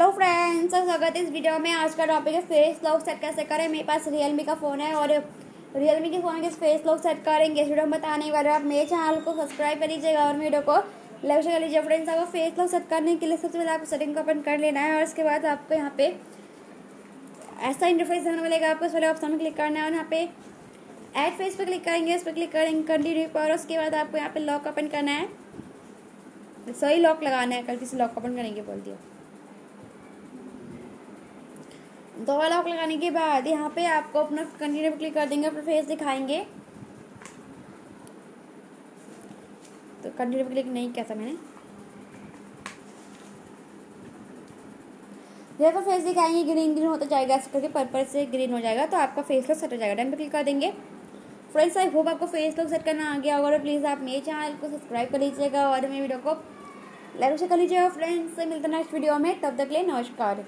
Hello friends स्वागत है इस वीडियो में आज का टॉपिक है फेस लॉक सेट कैसे करें? मेरे पास रियलमी का फ़ोन है और रियलमी के फ़ोन के फेस लॉक सेट करेंगे। इस वीडियो में बताने वाले आप मेरे चैनल को सब्सक्राइब कर लीजिएगा और वीडियो को लाइक कर लीजिए। फ्रेंड्स आपको फेस लॉक सेट करने के लिए सबसे पहले आपको सेटिंग को ओपन कर लेना है और उसके बाद आपको यहाँ पे ऐसा इंटरफेस देखने मिलेगा आपको इस ऑप्शन में क्लिक करना है और यहाँ पे एड फेस पे क्लिक करेंगे। इस पर क्लिक करेंगे कंटिन्यू पर उसके बाद आपको यहाँ पे लॉक ओपन करना है। सही लॉक लगाना है। गलती से लॉक ओपन करेंगे, बोल दिया। दो लॉक लगाने के बाद यहाँ पे आपको अपना कंटिन्यू क्लिक कर देंगे, अपना फेस दिखाएँगे। तो कंटिन्यू क्लिक नहीं किया था मैंने। जब आपका फेस दिखाएँगे ग्रीन ग्रीन होता जाएगा, ऐसे करके पर्पल से ग्रीन हो जाएगा तो आपका फेस लुक सेट हो जाएगा। डन पे क्लिक कर देंगे। फ्रेंड्स आई होप आपको फेस लुक सेट करना आ गया होगा प्लीज़ आप मेरे चैनल को सब्सक्राइब कर लीजिएगा और मेरे वीडियो को लाइक से कर लीजिएगा फ्रेंड्स मिलते नेक्स्ट वीडियो में, तब तक ले नमस्कार।